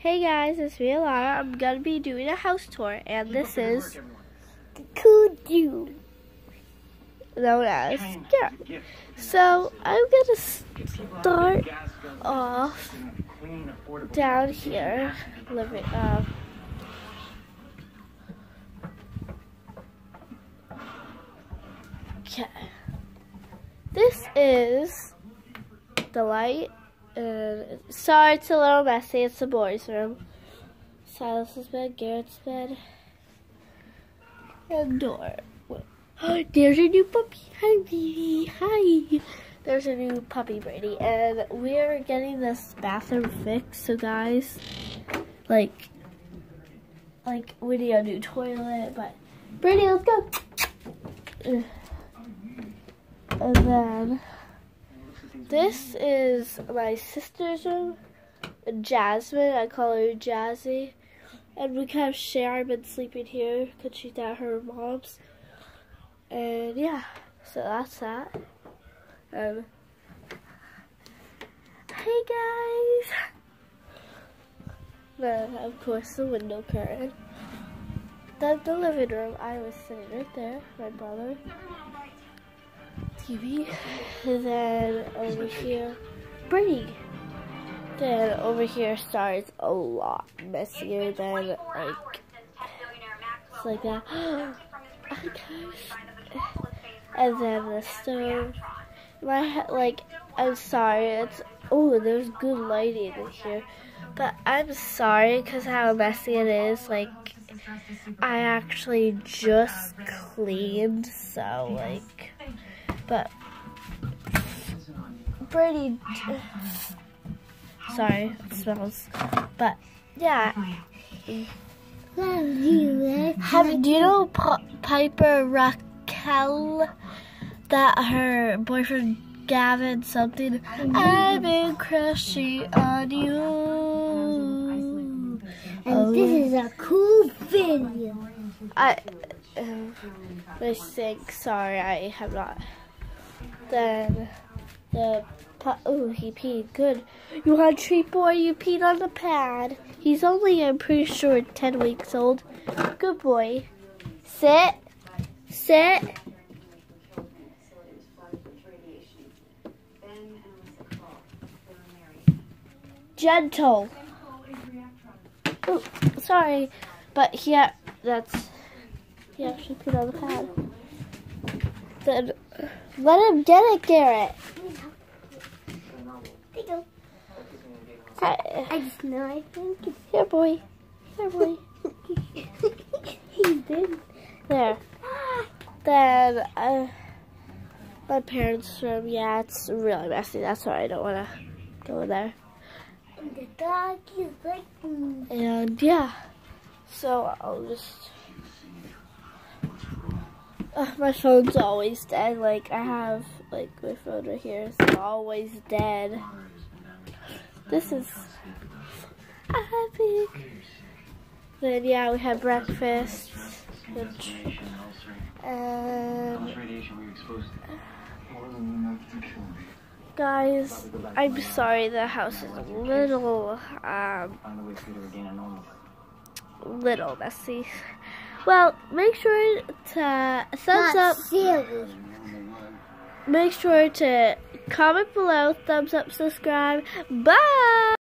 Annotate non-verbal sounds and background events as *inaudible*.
Hey guys, it's me Alana. I'm gonna be doing a house tour, and this is Kudu, known as Garrett. So I'm gonna start off down here, living. Um, okay, this is the light and sorry, it's a little messy. It's the boys' room. Silas's bed, Garrett's bed, and door. Oh, there's a new puppy. Hi, baby. Hi. There's a new puppy, Brady, and we're getting this bathroom fixed. So, guys, like, like we need a new toilet. But Brady, let's go. And then. This is my sister's room, Jasmine. I call her Jazzy. And we kind of share. I've been sleeping here because she's at her mom's. And yeah, so that's that. Um, hey guys! Then, of course, the window curtain. Then the living room, I was sitting right there, my brother. TV. Then over here, Brady. Then over here starts a lot messier than like it's like that. *gasps* and then the stove. My head, like I'm sorry. It's oh there's good lighting in here, but I'm sorry because how messy it is. Like I actually just cleaned, so like. But Brady, *sighs* sorry, it smells. But yeah. Have do you know Piper Rockelle? That her boyfriend Gavin something. I've been crushing on you. And oh. this is a cool video. I. Uh, I think. Sorry, I have not. Then the oh he peed good. You want treat, boy? You peed on the pad. He's only I'm pretty sure ten weeks old. Good boy. Sit. Sit. Gentle. Oh, sorry, but yeah, that's he actually peed on the pad. Then let him get it, Garrett. I, I just know, I think. It's... Here, boy. Here, boy. *laughs* he did. There. Then, uh, my parents' room, yeah, it's really messy. That's why I don't want to go in there. And the dog is like... And, yeah. So, I'll just... Uh, my phone's always dead. Like, I have, like, my phone right here is always dead. This is happy. Then, yeah, we had breakfast. And, guys, I'm sorry the house is a little, um, little messy. Well, make sure to thumbs up. Make sure to comment below, thumbs up, subscribe. Bye!